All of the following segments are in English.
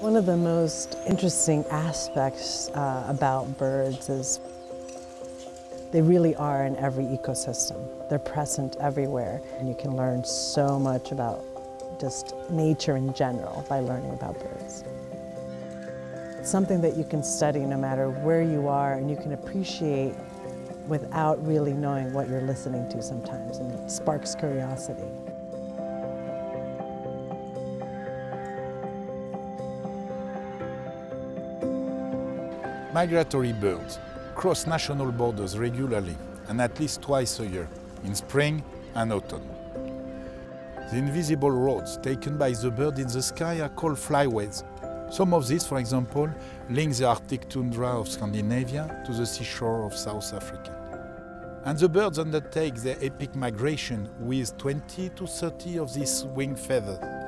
One of the most interesting aspects uh, about birds is they really are in every ecosystem. They're present everywhere, and you can learn so much about just nature in general by learning about birds. It's something that you can study no matter where you are, and you can appreciate without really knowing what you're listening to sometimes, and it sparks curiosity. Migratory birds cross national borders regularly and at least twice a year, in spring and autumn. The invisible roads taken by the bird in the sky are called flyways. Some of these, for example, link the Arctic tundra of Scandinavia to the seashore of South Africa. And the birds undertake their epic migration with 20 to 30 of these wing feathers.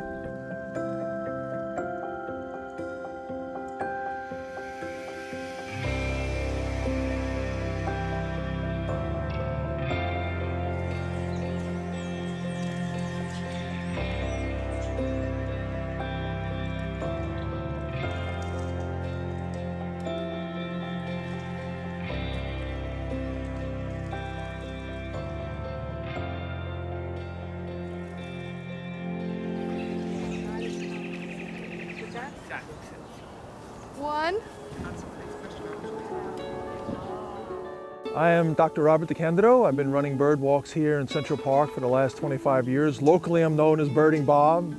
One. I am Dr. Robert DeCandido. I've been running bird walks here in Central Park for the last 25 years. Locally, I'm known as Birding Bob.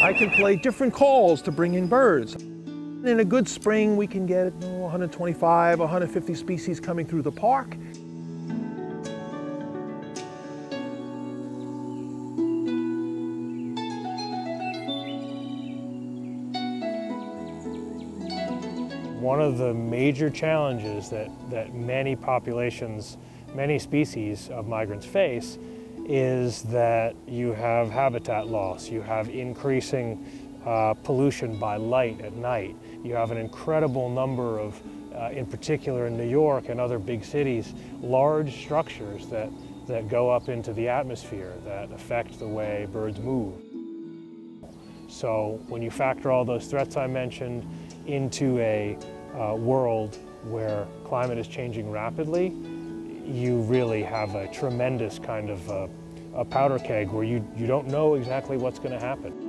I can play different calls to bring in birds. In a good spring, we can get 125, 150 species coming through the park. One of the major challenges that, that many populations, many species of migrants face is that you have habitat loss, you have increasing uh, pollution by light at night, you have an incredible number of, uh, in particular in New York and other big cities, large structures that, that go up into the atmosphere that affect the way birds move. So when you factor all those threats I mentioned into a uh, world where climate is changing rapidly, you really have a tremendous kind of uh, a powder keg where you, you don't know exactly what's going to happen.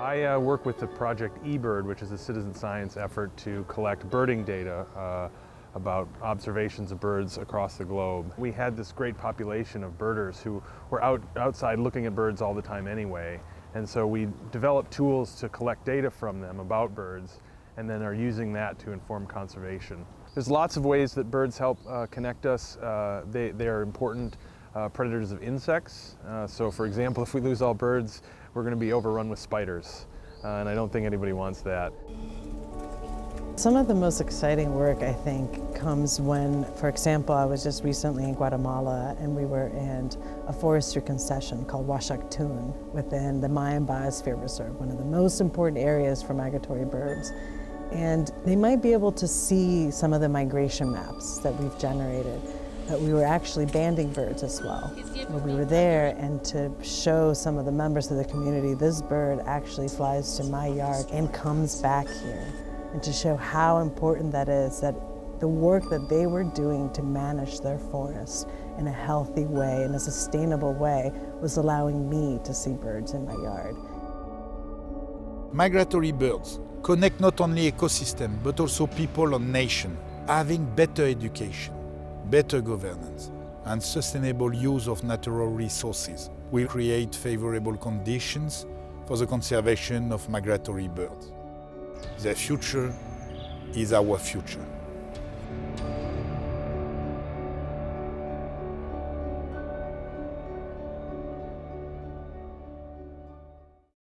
I uh, work with the project eBird, which is a citizen science effort to collect birding data uh, about observations of birds across the globe. We had this great population of birders who were out, outside looking at birds all the time anyway, and so we developed tools to collect data from them about birds and then are using that to inform conservation. There's lots of ways that birds help uh, connect us. Uh, they, they are important uh, predators of insects. Uh, so for example, if we lose all birds, we're going to be overrun with spiders. Uh, and I don't think anybody wants that. Some of the most exciting work, I think, comes when, for example, I was just recently in Guatemala and we were in a forestry concession called Uaxactun within the Mayan Biosphere Reserve, one of the most important areas for migratory birds. And they might be able to see some of the migration maps that we've generated but we were actually banding birds as well. When we were there and to show some of the members of the community, this bird actually flies to my yard and comes back here. And to show how important that is, that the work that they were doing to manage their forest in a healthy way, in a sustainable way, was allowing me to see birds in my yard. Migratory birds connect not only ecosystem but also people and nation, having better education better governance, and sustainable use of natural resources will create favorable conditions for the conservation of migratory birds. Their future is our future.